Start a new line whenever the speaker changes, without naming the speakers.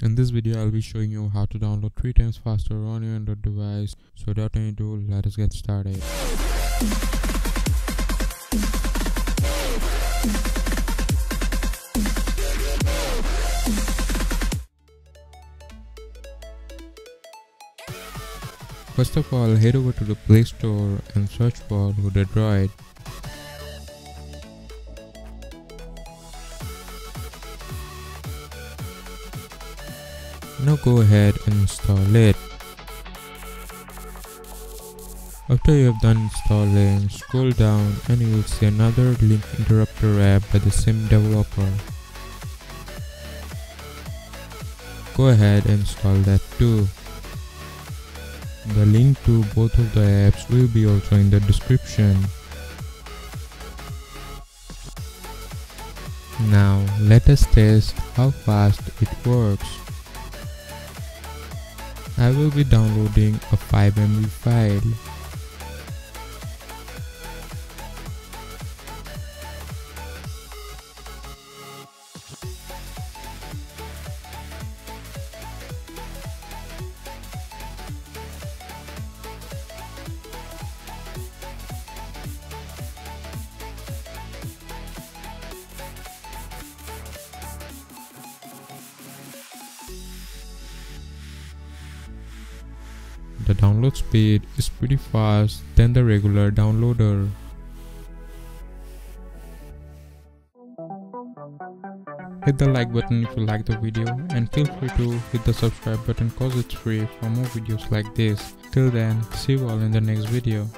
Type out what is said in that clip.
In this video, I'll be showing you how to download 3 times faster on your Android device. So without any ado, let us get started. First of all, head over to the Play Store and search for Hooded. Now go ahead and install it. After you have done installing, scroll down and you will see another Link Interceptor app by the same developer. Go ahead and install that too. The link to both of the apps will be also in the description. Now let us test how fast it works. I will be downloading a 5MB file. The download speed is pretty fast than the regular downloader. Hit the like button if you like the video and feel free to hit the subscribe button cause it's free for more videos like this. Till then, see you all in the next video.